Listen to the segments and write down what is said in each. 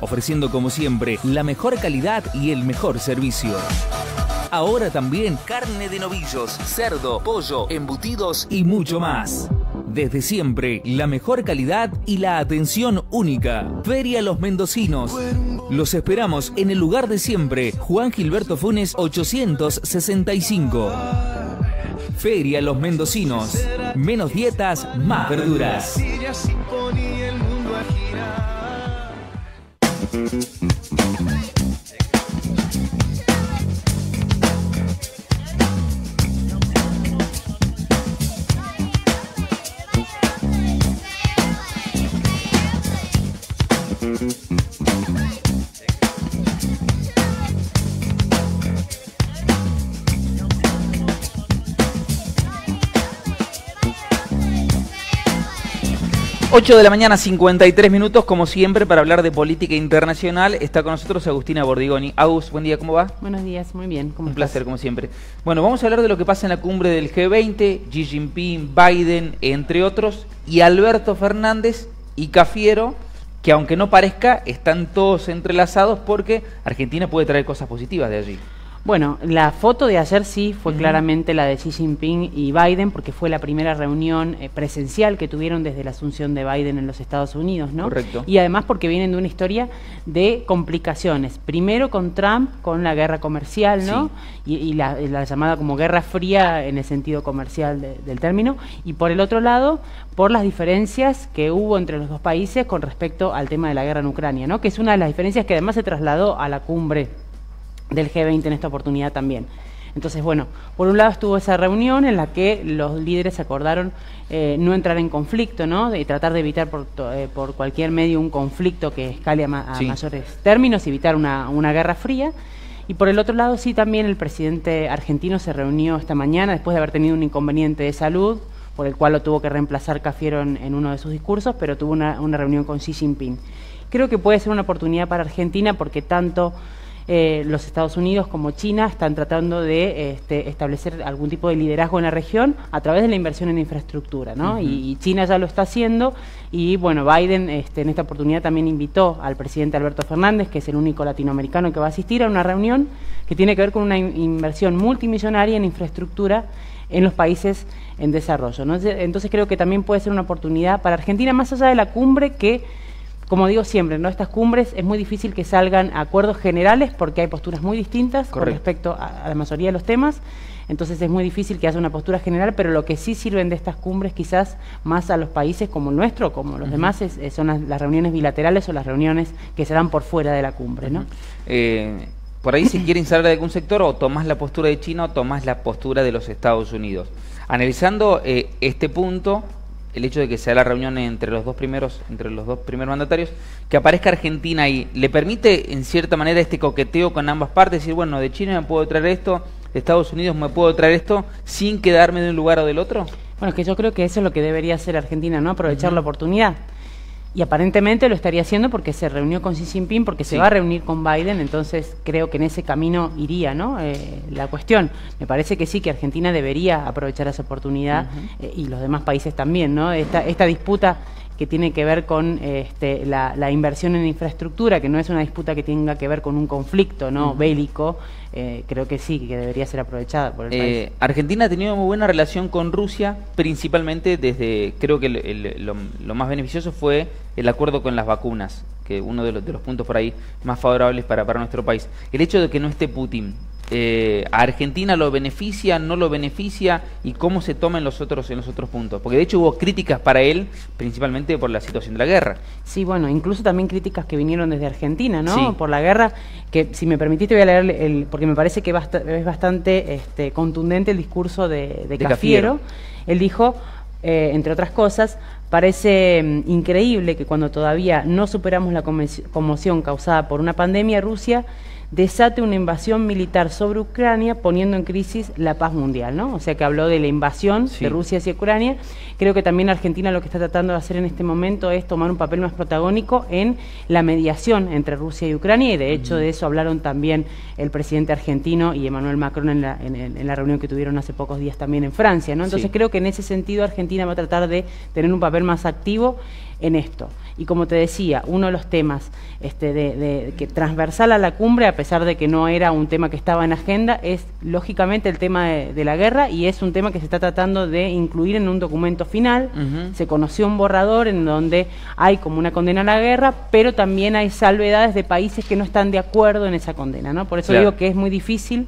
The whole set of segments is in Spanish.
Ofreciendo como siempre la mejor calidad y el mejor servicio. Ahora también carne de novillos, cerdo, pollo, embutidos y mucho más. Desde siempre, la mejor calidad y la atención única. Feria Los Mendocinos. Los esperamos en el lugar de siempre, Juan Gilberto Funes 865. Feria Los Mendocinos. Menos dietas, más verduras. Mm-hmm. 8 de la mañana, 53 minutos, como siempre, para hablar de política internacional. Está con nosotros Agustina Bordigoni. Agus, buen día, ¿cómo va? Buenos días, muy bien. Un placer, como siempre. Bueno, vamos a hablar de lo que pasa en la cumbre del G20, Xi Jinping, Biden, entre otros, y Alberto Fernández y Cafiero, que aunque no parezca, están todos entrelazados porque Argentina puede traer cosas positivas de allí. Bueno, la foto de ayer sí fue claramente la de Xi Jinping y Biden, porque fue la primera reunión eh, presencial que tuvieron desde la asunción de Biden en los Estados Unidos, ¿no? Correcto. Y además porque vienen de una historia de complicaciones. Primero con Trump, con la guerra comercial, ¿no? Y, la, llamada como guerra fría en el sentido comercial del término. Y por el otro lado, por las diferencias que hubo entre los dos países con respecto al tema de la guerra en Ucrania, ¿no? Que es una de las diferencias que además se trasladó a la cumbre del G20 en esta oportunidad también. Entonces, bueno, por un lado estuvo esa reunión en la que los líderes acordaron eh, no entrar en conflicto, ¿no? De tratar de evitar por, eh, por cualquier medio un conflicto que escale a, mayores términos, evitar una, una, guerra fría. Y por el otro lado, sí, también el presidente argentino se reunió esta mañana después de haber tenido un inconveniente de salud, por el cual lo tuvo que reemplazar Cafiero en, en uno de sus discursos, pero tuvo una, una reunión con Xi Jinping. Creo que puede ser una oportunidad para Argentina porque tanto eh, los Estados Unidos como China están tratando de este, establecer algún tipo de liderazgo en la región a través de la inversión en infraestructura, ¿no? y, China ya lo está haciendo y bueno, Biden este, en esta oportunidad también invitó al presidente Alberto Fernández, que es el único latinoamericano que va a asistir a una reunión que tiene que ver con una inversión multimillonaria en infraestructura en los países en desarrollo. Entonces creo que también puede ser una oportunidad para Argentina, más allá de la cumbre que como digo siempre, ¿no? estas cumbres es muy difícil que salgan acuerdos generales porque hay posturas muy distintas con respecto a, la mayoría de los temas. Entonces es muy difícil que haya una postura general, pero lo que sí sirven de estas cumbres quizás más a los países como el nuestro, como los demás, son las, reuniones bilaterales o las reuniones que se dan por fuera de la cumbre. ¿no? Eh, por ahí si quieren salir de algún sector o tomás la postura de China o tomás la postura de los Estados Unidos. Analizando eh, este punto, el hecho de que sea la reunión entre los dos primeros, entre los dos primeros mandatarios, que aparezca Argentina ahí, ¿le permite en cierta manera este coqueteo con ambas partes? Decir, bueno, de China me puedo traer esto, de Estados Unidos me puedo traer esto, sin quedarme de un lugar o del otro? Bueno, es que yo creo que eso es lo que debería hacer Argentina, ¿no? Aprovechar la oportunidad. Y aparentemente lo estaría haciendo porque se reunió con Xi Jinping, porque se va a reunir con Biden, entonces creo que en ese camino iría ¿no? Eh, la cuestión. Me parece que sí, que Argentina debería aprovechar esa oportunidad eh, y los demás países también. ¿no? Esta, esta disputa que tiene que ver con este, la, inversión en infraestructura, que no es una disputa que tenga que ver con un conflicto no bélico, eh, creo que sí, que debería ser aprovechada por el eh, país. Argentina ha tenido muy buena relación con Rusia, principalmente desde, creo que lo, más beneficioso fue el acuerdo con las vacunas, que uno de los, de los puntos por ahí más favorables para, para nuestro país. El hecho de que no esté Putin, eh, a Argentina lo beneficia, no lo beneficia y cómo se toma en los otros en los otros puntos, porque de hecho hubo críticas para él, principalmente por la situación de la guerra. Sí, bueno, incluso también críticas que vinieron desde Argentina, ¿no? Por la guerra, que si me permitiste voy a leer el, porque me parece que es bastante este, contundente el discurso de, de, Cafiero. Él dijo, eh, entre otras cosas, Parece mm, increíble que cuando todavía no superamos la conmoción causada por una pandemia, Rusia desate una invasión militar sobre Ucrania poniendo en crisis la paz mundial, ¿no? O sea que habló de la invasión de Rusia hacia Ucrania. Creo que también Argentina lo que está tratando de hacer en este momento es tomar un papel más protagónico en la mediación entre Rusia y Ucrania y de hecho de eso hablaron también el presidente argentino y Emmanuel Macron en la, en, la reunión que tuvieron hace pocos días también en Francia, ¿no? Entonces creo que en ese sentido Argentina va a tratar de tener un papel más activo en esto. Y como te decía, uno de los temas este, de, que transversal a la cumbre, a pesar de que no era un tema que estaba en agenda, es lógicamente el tema de, la guerra y es un tema que se está tratando de incluir en un documento final. Se conoció un borrador en donde hay como una condena a la guerra, pero también hay salvedades de países que no están de acuerdo en esa condena. ¿no? Por eso digo que es muy difícil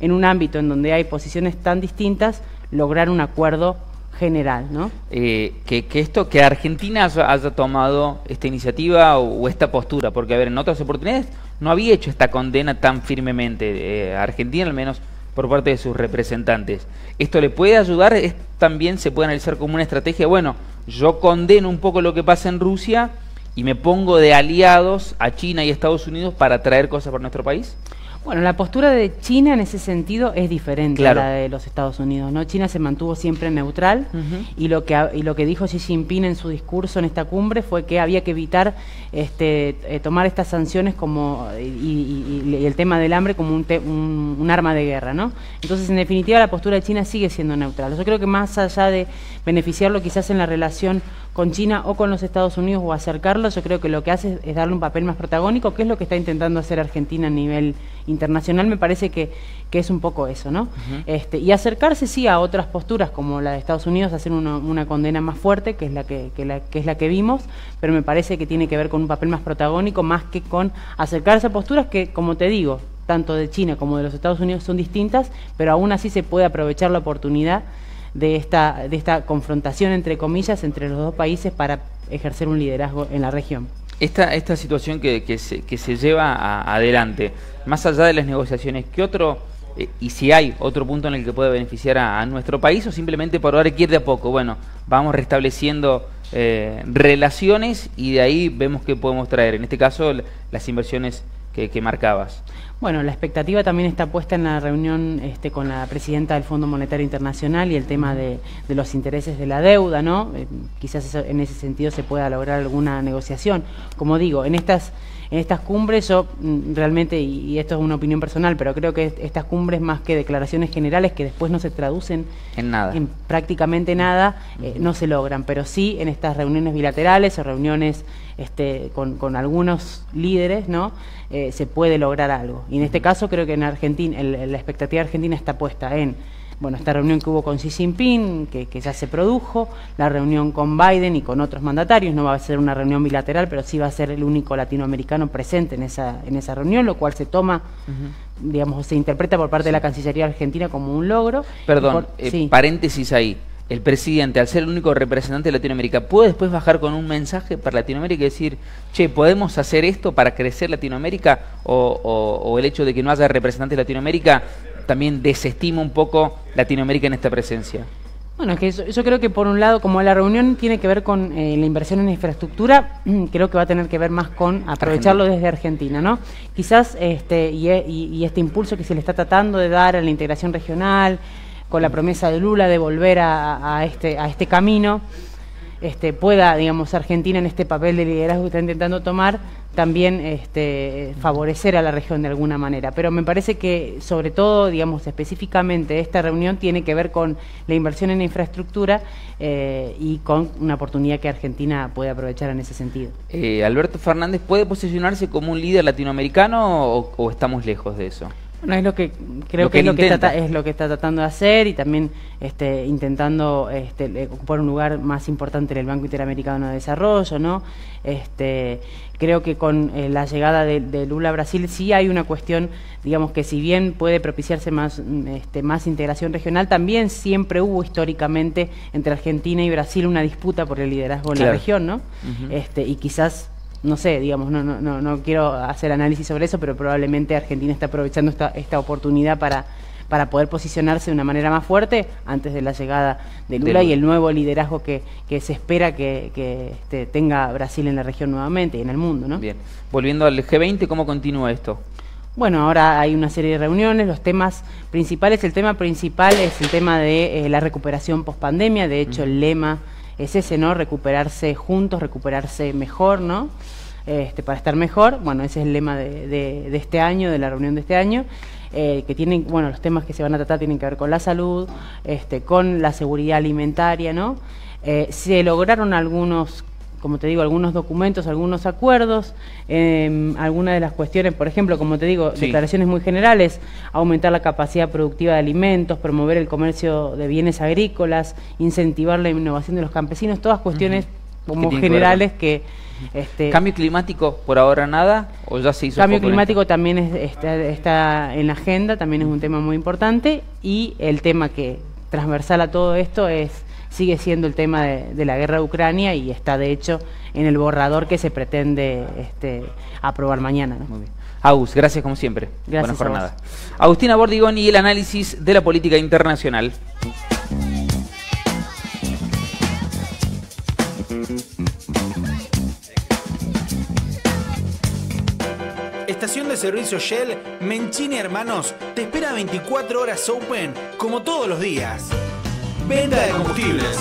en un ámbito en donde hay posiciones tan distintas lograr un acuerdo general, ¿no? Eh, que, esto, que Argentina haya, tomado esta iniciativa o, esta postura, porque a ver, en otras oportunidades no había hecho esta condena tan firmemente, eh, Argentina al menos por parte de sus representantes. ¿Esto le puede ayudar? ¿Es, también se puede analizar como una estrategia, bueno, yo condeno un poco lo que pasa en Rusia y me pongo de aliados a China y Estados Unidos para traer cosas para nuestro país? Bueno, la postura de China en ese sentido es diferente a la de los Estados Unidos. ¿no? China se mantuvo siempre neutral y, lo que, y lo que dijo Xi Jinping en su discurso en esta cumbre fue que había que evitar este, eh, tomar estas sanciones como y, el tema del hambre como un, un, arma de guerra. ¿no? Entonces, en definitiva, la postura de China sigue siendo neutral. Yo creo que más allá de beneficiarlo quizás en la relación con China o con los Estados Unidos o acercarlo, yo creo que lo que hace es darle un papel más protagónico, que es lo que está intentando hacer Argentina a nivel internacional, me parece que, que es un poco eso, ¿no? este, y acercarse sí a otras posturas como la de Estados Unidos, hacer una condena más fuerte, que es la que, que, la, que es la que vimos, pero me parece que tiene que ver con un papel más protagónico, más que con acercarse a posturas que, como te digo, tanto de China como de los Estados Unidos son distintas, pero aún así se puede aprovechar la oportunidad de esta, de esta confrontación, entre comillas, entre los dos países para ejercer un liderazgo en la región. Esta, esta situación que, que, se, que se lleva adelante, más allá de las negociaciones, ¿qué otro, eh, y si hay otro punto en el que puede beneficiar a, nuestro país o simplemente por ahora quiere ir de a poco? Bueno, vamos restableciendo eh, relaciones y de ahí vemos qué podemos traer. En este caso, las inversiones que, marcabas. Bueno, la expectativa también está puesta en la reunión este, con la presidenta del Fondo Monetario Internacional y el tema de, los intereses de la deuda, ¿no? Eh, quizás en ese sentido se pueda lograr alguna negociación. Como digo, en estas en estas cumbres yo mm, realmente, y, esto es una opinión personal, pero creo que estas cumbres más que declaraciones generales que después no se traducen en nada, en prácticamente nada, eh, no se logran, pero sí en estas reuniones bilaterales o reuniones este, con, algunos líderes, ¿no? Eh, se puede lograr algo. Y en este caso creo que en Argentina, la expectativa argentina está puesta en bueno, esta reunión que hubo con Xi Jinping, que, ya se produjo, la reunión con Biden y con otros mandatarios, no va a ser una reunión bilateral, pero sí va a ser el único latinoamericano presente en esa, en esa reunión, lo cual se toma, digamos, se interpreta por parte de la Cancillería Argentina como un logro. Perdón, eh, paréntesis ahí. El presidente, al ser el único representante de Latinoamérica, ¿puede después bajar con un mensaje para Latinoamérica y decir, che, ¿podemos hacer esto para crecer Latinoamérica? O, o el hecho de que no haya representante de Latinoamérica también desestima un poco Latinoamérica en esta presencia? Bueno, es que yo, creo que por un lado, como la reunión tiene que ver con eh, la inversión en infraestructura, creo que va a tener que ver más con aprovecharlo desde Argentina, ¿no? Quizás este y, este impulso que se le está tratando de dar a la integración regional, con la promesa de Lula de volver a, este a este camino, este pueda, digamos, Argentina en este papel de liderazgo que está intentando tomar, también este, favorecer a la región de alguna manera. Pero me parece que, sobre todo, digamos, específicamente esta reunión tiene que ver con la inversión en infraestructura eh, y con una oportunidad que Argentina puede aprovechar en ese sentido. Eh, Alberto Fernández, ¿puede posicionarse como un líder latinoamericano o estamos lejos de eso? No, es lo que creo que, es, lo que está, es lo que está tratando de hacer y también este, intentando este, ocupar un lugar más importante en el Banco Interamericano de Desarrollo, ¿no? Este, creo que con eh, la llegada de, Lula a Brasil sí hay una cuestión, digamos que si bien puede propiciarse más, este, más integración regional, también siempre hubo históricamente entre Argentina y Brasil una disputa por el liderazgo en la región, ¿no? este, y quizás no sé, digamos, no, no, no, no quiero hacer análisis sobre eso, pero probablemente Argentina está aprovechando esta, esta oportunidad para, para poder posicionarse de una manera más fuerte antes de la llegada de Lula y el nuevo liderazgo que, que se espera que, que este, tenga Brasil en la región nuevamente y en el mundo. ¿no? Bien, volviendo al G20, ¿cómo continúa esto? Bueno, ahora hay una serie de reuniones, los temas principales, el tema principal es el tema de eh, la recuperación post pandemia, de hecho el lema es ese, ¿no? Recuperarse juntos, recuperarse mejor, ¿no? Este, para estar mejor. Bueno, ese es el lema de, este año, de la reunión de este año. Eh, que tienen, bueno, los temas que se van a tratar tienen que ver con la salud, este, con la seguridad alimentaria, ¿no? Eh, se lograron algunos como te digo, algunos documentos, algunos acuerdos, eh, algunas de las cuestiones, por ejemplo, como te digo, declaraciones muy generales, aumentar la capacidad productiva de alimentos, promover el comercio de bienes agrícolas, incentivar la innovación de los campesinos, todas cuestiones como generales que... Este, ¿Cambio climático por ahora nada o ya se hizo? Cambio climático también está, está en la agenda, también es un tema muy importante y el tema que transversal a todo esto es sigue siendo el tema de, la guerra de Ucrania y está de hecho en el borrador que se pretende este, aprobar mañana. Muy bien. Agus, gracias como siempre. Gracias Buena jornada. Agustina Bordigón y el análisis de la política internacional. Estación de servicio Shell, Menchini Hermanos, te espera 24 horas open como todos los días. Venta de combustibles,